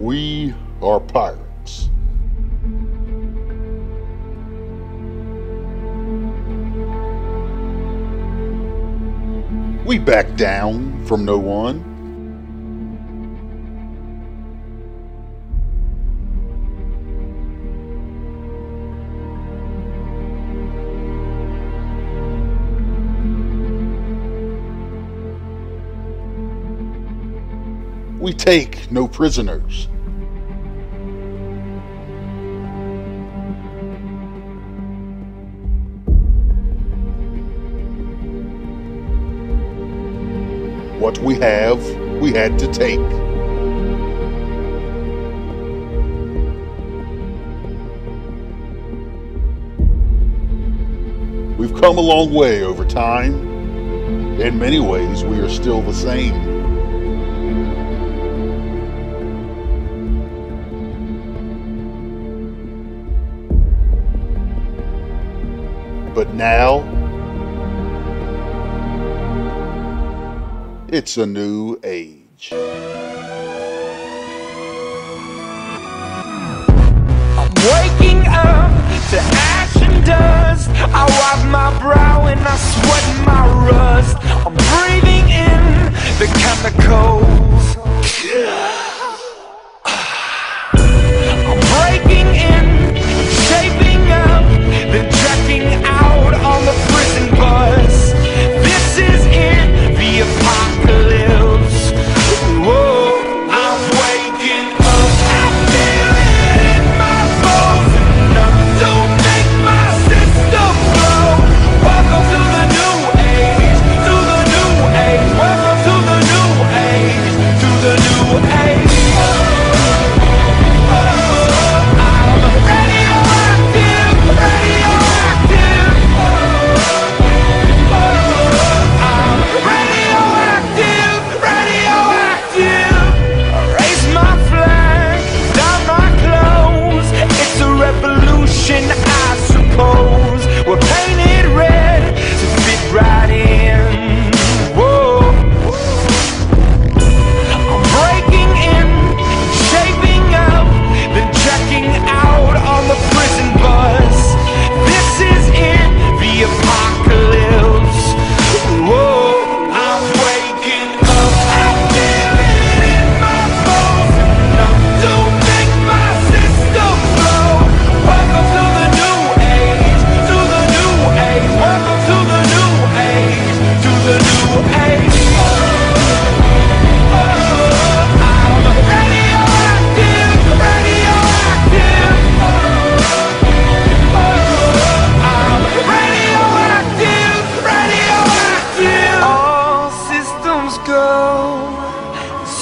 We are pirates. We back down from no one. We take no prisoners. What we have, we had to take. We've come a long way over time. In many ways, we are still the same. But now, it's a new age. I'm waking up to ash and dust. I wipe my brow and I swear